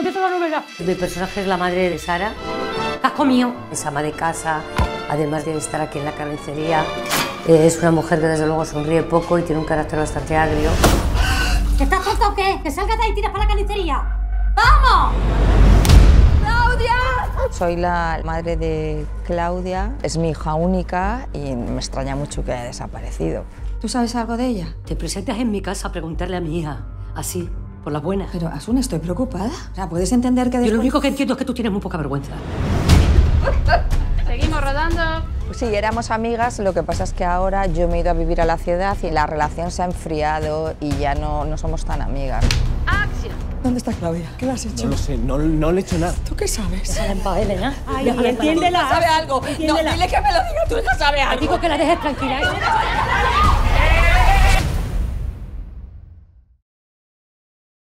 empieza la novela. Mi personaje es la madre de Sara. Casco mío. Es ama de casa, además de estar aquí en la carnicería. Eh, Es una mujer que desde luego sonríe poco y tiene un carácter bastante agrio. ¿Que estás tonta o qué? ¡Que salgas de ahí y tiras para la carnicería! ¡Vamos! ¡Claudia! Soy la madre de Claudia, es mi hija única y me extraña mucho que haya desaparecido. ¿Tú sabes algo de ella? Te presentas en mi casa a preguntarle a mi hija, así, por la buena. Pero, Asun, estoy preocupada. O sea, ¿puedes entender que Yo después... lo único que entiendo es que tú tienes muy poca vergüenza. Seguimos rodando. Pues sí, éramos amigas, lo que pasa es que ahora yo me he ido a vivir a la ciudad y la relación se ha enfriado y ya no, no somos tan amigas. Acción. ¿Dónde está Claudia? ¿Qué le has hecho? No lo sé, no, no le he hecho nada. ¿Tú qué sabes? Déjala en paz, Elena. Ay, entiéndela. ¿Sabe algo? No, dile que me lo diga, tu hija sabe Te algo. digo que la dejes tranquila. ¿eh?